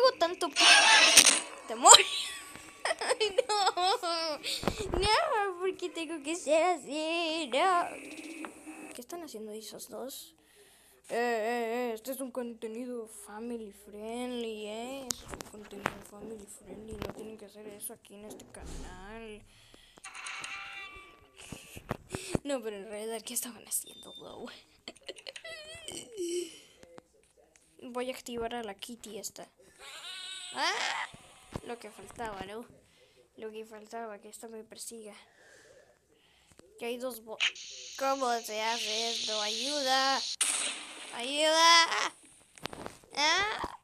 juego tanto. Demonio. Ay, no. No, ¿por qué tengo que ser así? No. ¿Qué están haciendo esos dos? Eh, eh, eh, este es un contenido family friendly, eh. Es un contenido family friendly. No tienen que hacer eso aquí en este canal. No, pero en realidad, ¿qué estaban haciendo, though? Voy a activar a la Kitty esta. Lo que faltaba, ¿no? Lo que faltaba, que esta me persiga. Que hay dos bo ¿Cómo se hace esto? ¡Ayuda! ¡Ayuda! ¡Ah!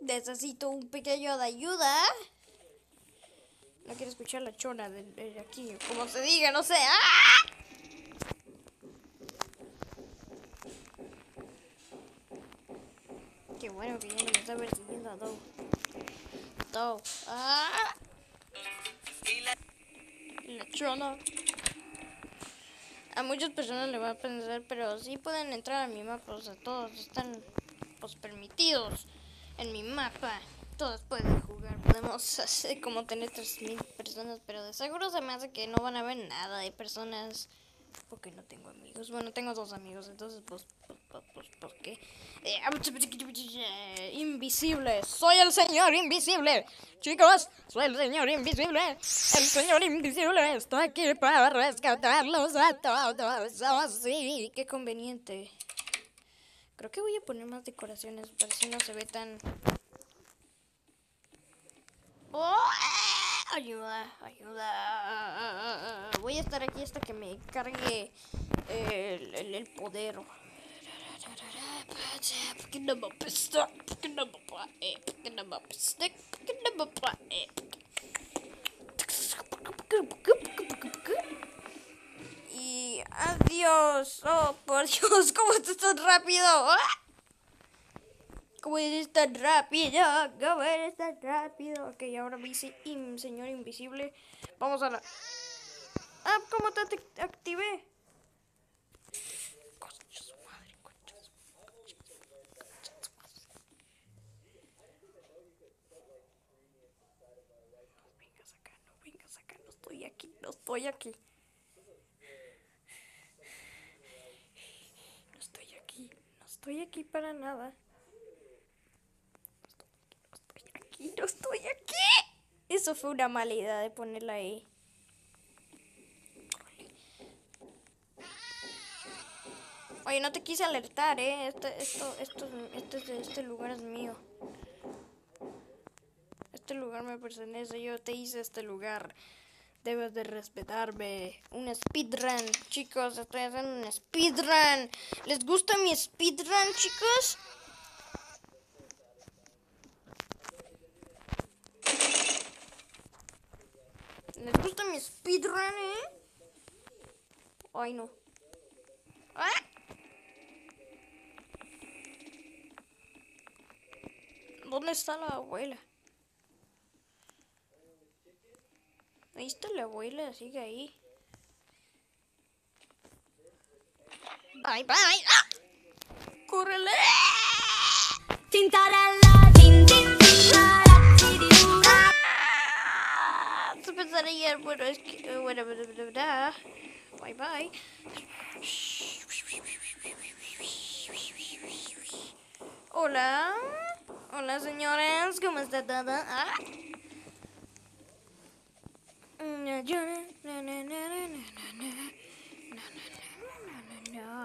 Necesito un pequeño de ayuda. No quiero escuchar la chona de, de aquí. Como se diga, no sé. ¡Ah! Qué bueno que ya no me está persiguiendo a Dow. Dow. ¡Ah! La chona. A muchas personas le va a pensar, pero sí pueden entrar a mi mapa. O sea, todos están pues, permitidos en mi mapa. Todos pueden jugar. Podemos hacer como tener 3.000 personas, pero de seguro se me hace que no van a ver nada de personas. Porque no tengo amigos. Bueno, tengo dos amigos, entonces, pues, pues, pues, pues ¿por qué? Eh, invisible. Soy el señor invisible. Chicos, soy el señor invisible. El señor invisible está aquí para rescatarlos a todos. Oh, sí, qué conveniente. Creo que voy a poner más decoraciones para si no se ve tan... Oh, ayuda, ayuda. Voy a estar aquí hasta que me cargue el, el poder. Y adiós. Oh, por Dios, ¿cómo estás tan rápido? ¿Cómo eres tan rápido? ¿Cómo eres tan rápido? Ok, ahora me dice im, señor invisible. Vamos a la... Ah, ¿cómo te activé? Estoy aquí. No estoy aquí, no estoy aquí para nada. No estoy aquí, no estoy aquí. Eso fue una mala idea de ponerla ahí. Oye, no te quise alertar, ¿eh? Esto, este, este lugar es mío. Este lugar me pertenece, yo te hice este lugar. Debes de respetarme. Un speedrun, chicos, estoy haciendo un speedrun. ¿Les gusta mi speedrun, chicos? ¿Les gusta mi speedrun, eh? Ay, no. ¡Ah! ¿Dónde está la abuela? Ahí está la abuela, sigue ahí. Bye bye. ¡Ah! ¡Córrele! Tintarella, tin, tin. ¡Ah! Se pensaría, bueno, es que. eh, Bueno, bla, bla, bla. Bye bye. Hola. Hola, señores. ¿Cómo está todo? Ah.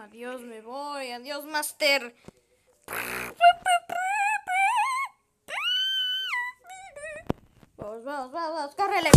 Adiós, me voy. Adiós, Master. Vamos, vamos, vamos. Córrele.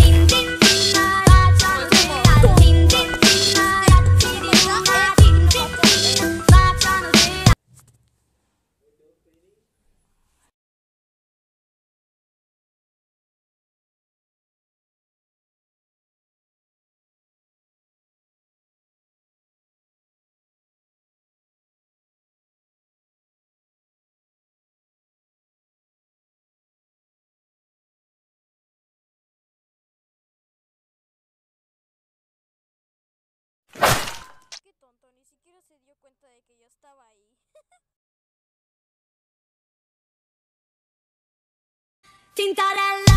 dio cuenta de que yo estaba ahí. Tintarella.